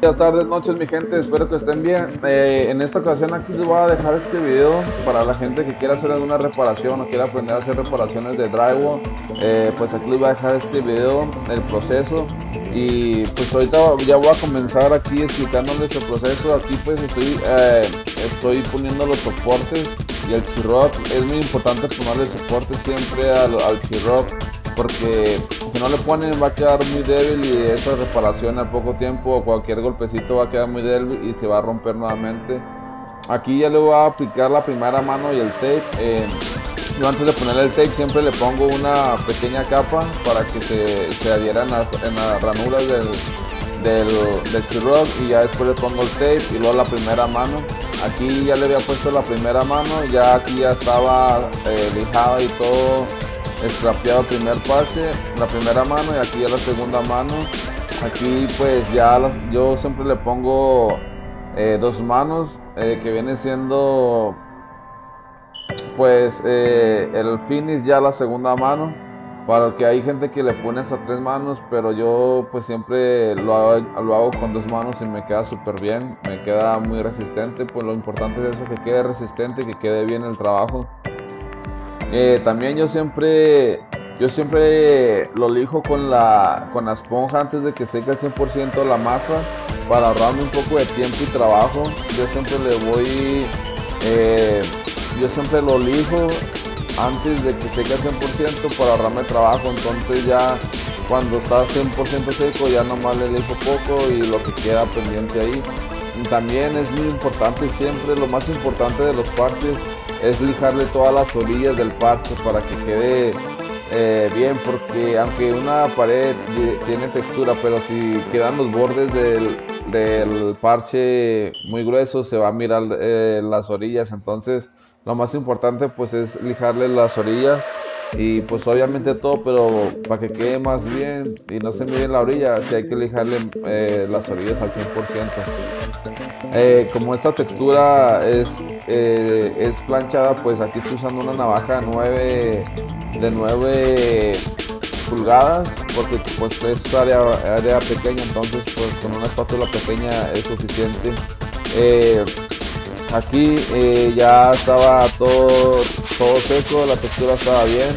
Buenas tardes, noches mi gente, espero que estén bien. Eh, en esta ocasión aquí les voy a dejar este video para la gente que quiera hacer alguna reparación o quiera aprender a hacer reparaciones de drywall. Eh, pues aquí les voy a dejar este video, el proceso. Y pues ahorita ya voy a comenzar aquí explicándoles el proceso. Aquí pues estoy, eh, estoy poniendo los soportes y el chirrock. Es muy importante ponerle soporte siempre al, al porque si no le ponen va a quedar muy débil y esa reparación al poco tiempo o cualquier golpecito va a quedar muy débil y se va a romper nuevamente. Aquí ya le voy a aplicar la primera mano y el tape. Eh, yo antes de ponerle el tape siempre le pongo una pequeña capa para que se, se adhieran en las ranuras del, del, del y ya después le pongo el tape y luego la primera mano. Aquí ya le había puesto la primera mano, ya aquí ya estaba eh, y todo escrapeado el primer parche, la primera mano y aquí ya la segunda mano. Aquí pues ya yo siempre le pongo eh, dos manos eh, que viene siendo pues eh, el finish ya la segunda mano. Para que hay gente que le pone a tres manos, pero yo pues siempre lo hago, lo hago con dos manos y me queda súper bien, me queda muy resistente, pues lo importante es eso, que quede resistente, que quede bien el trabajo. Eh, también yo siempre, yo siempre lo lijo con la, con la esponja antes de que seque al 100% la masa para ahorrarme un poco de tiempo y trabajo. Yo siempre le voy, eh, yo siempre lo lijo antes de que seque al 100% para ahorrarme trabajo. Entonces ya cuando está 100% seco ya nomás le lijo poco y lo que queda pendiente ahí. también es muy importante siempre, lo más importante de los parches es lijarle todas las orillas del parche para que quede eh, bien porque aunque una pared tiene textura pero si quedan los bordes del, parche muy gruesos se va a mirar eh, las orillas. Entonces lo más importante pues es lijarle las orillas y pues obviamente todo, pero para que quede más bien y no se mire la orilla, si hay que lijarle eh, las orillas al 100%. Eh, como esta textura es, eh, es planchada, pues aquí estoy usando una navaja 9, de 9 pulgadas, porque pues es área, área pequeña, entonces pues con una espátula pequeña es suficiente. Aquí eh, ya estaba todo, todo seco, la textura estaba bien.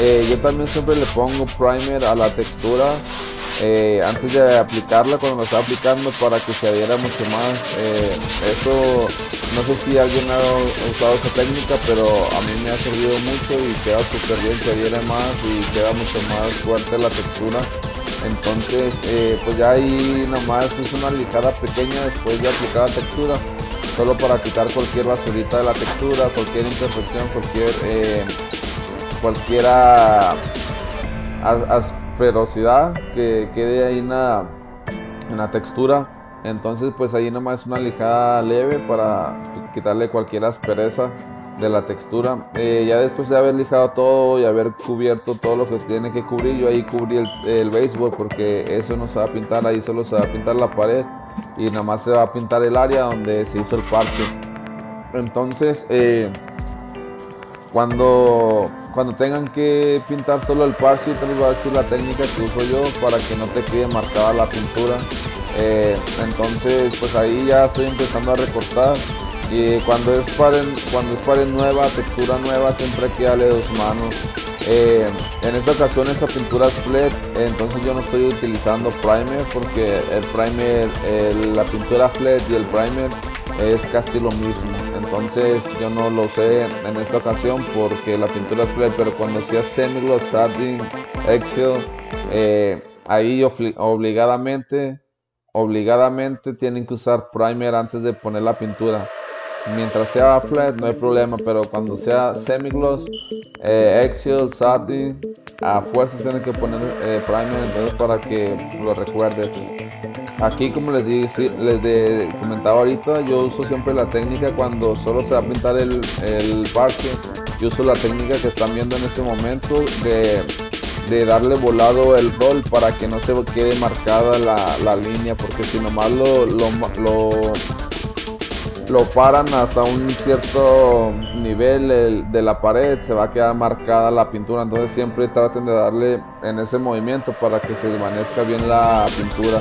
Eh, yo también siempre le pongo primer a la textura eh, antes de aplicarla, cuando lo estaba aplicando para que se adhiera mucho más. eso, no sé si alguien ha usado esa técnica, pero a mí me ha servido mucho y queda súper bien, se adhiere más y queda mucho más fuerte la textura. Entonces, pues ya ahí nomás es una lijada pequeña después de aplicar la textura solo para quitar cualquier basurita de la textura, cualquier imperfección, cualquier eh, cualquiera asperosidad que quede ahí en la, en la textura. Entonces pues ahí nomás es una lijada leve para quitarle cualquier aspereza de la textura. Eh, ya después de haber lijado todo y haber cubierto todo lo que tiene que cubrir, yo ahí cubrí el, el béisbol porque eso no se va a pintar, ahí solo se va a pintar la pared y nada más se va a pintar el área donde se hizo el parche. Entonces, eh, cuando, cuando tengan que pintar solo el parche, te voy a decir la técnica que uso yo para que no te quede marcada la pintura. Eh, entonces, pues ahí ya estoy empezando a recortar. Y cuando es pared, cuando es pared nueva, textura nueva, siempre hay que darle dos manos. Eh, en esta ocasión esta pintura es flat, entonces yo no estoy utilizando primer porque el primer, la pintura flat y el primer es casi lo mismo. Entonces yo no lo usé en esta ocasión porque la pintura es flat, pero cuando hacía semigloss, satin, eggshell, eh, ahí obligadamente, obligadamente tienen que usar primer antes de poner la pintura mientras sea flat no hay problema, pero cuando sea semigloss, eh, Excel, Satin, a fuerzas tienen que poner eh, primer, entonces para que lo recuerdes. Aquí como les, dije, les comentaba ahorita, yo uso siempre la técnica cuando solo se va a pintar el, el parche, yo uso la técnica que están viendo en este momento de, de darle volado el rol para que no se quede marcada la, la línea, porque si nomás lo, lo lo paran hasta un cierto nivel de la pared, se va a quedar marcada la pintura. Entonces siempre traten de darle en ese movimiento para que se desvanezca bien la pintura.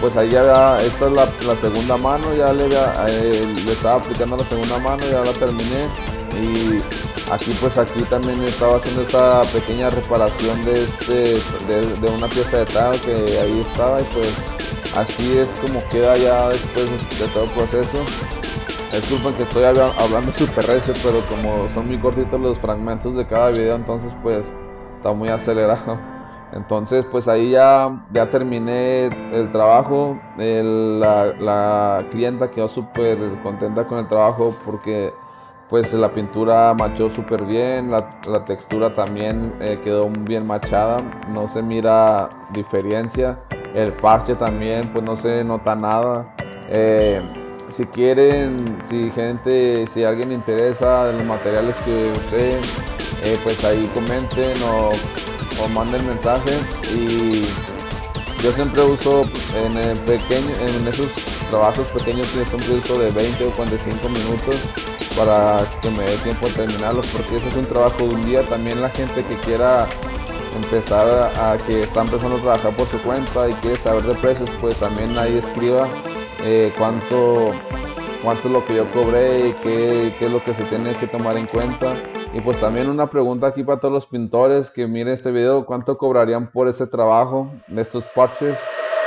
Pues ahí ya, esta es la, segunda mano, ya le, eh, le estaba aplicando la segunda mano, ya la terminé. Y aquí pues aquí también estaba haciendo esta pequeña reparación de, este, de, una pieza de tal que ahí estaba y pues así es como queda ya después de todo el proceso. Disculpen que estoy hablando súper recio, pero como son muy cortitos los fragmentos de cada video, entonces pues está muy acelerado. Entonces pues ahí ya, ya terminé el trabajo. la, la, clienta quedó súper contenta con el trabajo porque pues la pintura machó súper bien, la, la, textura también eh, quedó bien machada, no se mira diferencia. El parche también pues no se nota nada. Eh, si quieren, si gente, si alguien interesa de los materiales que usé, eh, pues ahí comenten o, manden mensaje. Y yo siempre uso en el pequeño, en esos trabajos pequeños yo siempre uso de 20 o 45 minutos para que me dé tiempo de terminarlos porque ese es un trabajo de un día. También la gente que quiera empezar a, que está empezando a trabajar por su cuenta y quiere saber de precios pues también ahí escriba eh, cuánto, cuánto es lo que yo cobré y qué, qué, es lo que se tiene que tomar en cuenta. Y pues también una pregunta aquí para todos los pintores que miren este video, ¿cuánto cobrarían por ese trabajo de estos parches?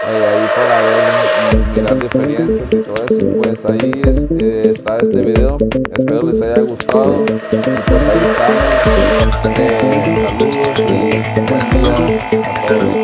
Eh, ahí para ver, mirar diferencias y todo eso. Pues ahí eh, está este video. Espero les haya gustado. Pues saludos.